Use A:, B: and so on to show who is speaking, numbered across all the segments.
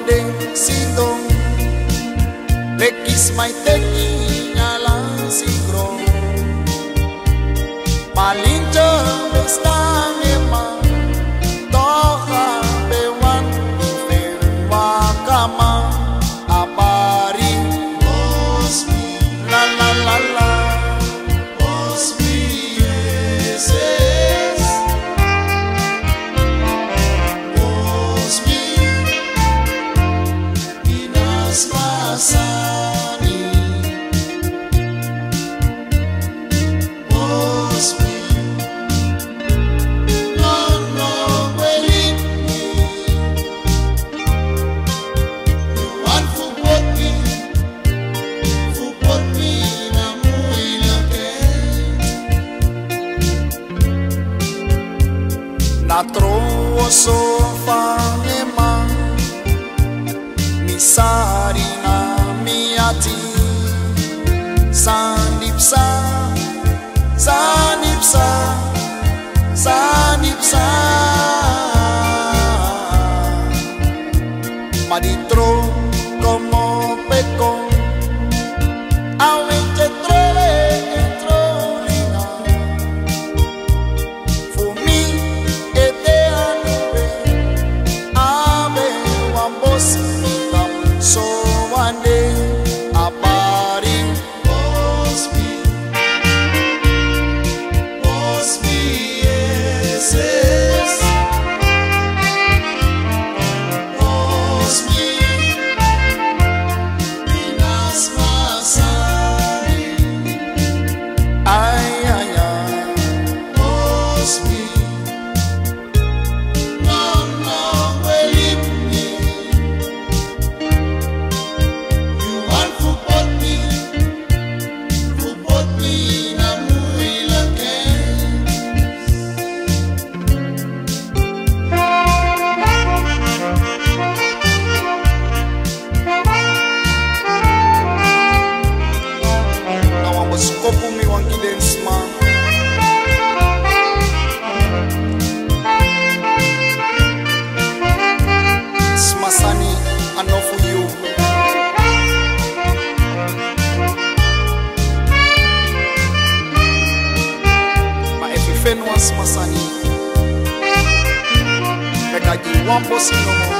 A: Madecito, lekis maite confidence, man. Smasani, enough for you. My epiphany friend was Smasani. Like I did one boss no more.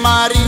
A: Maria.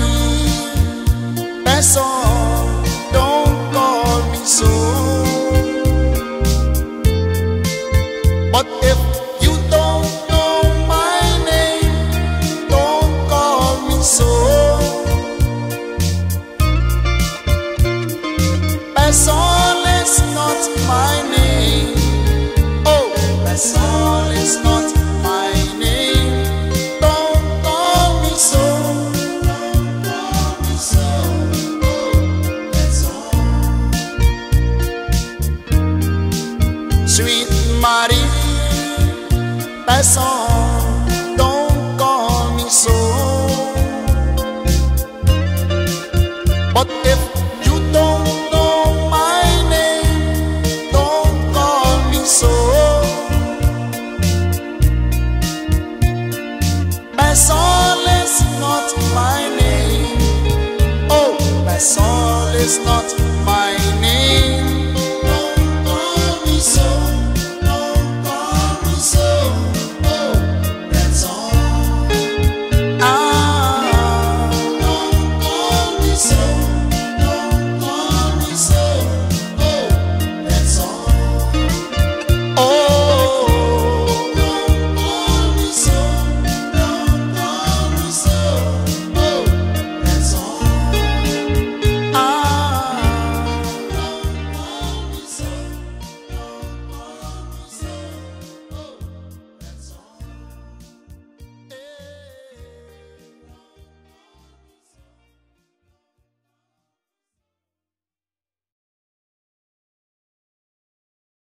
A: it's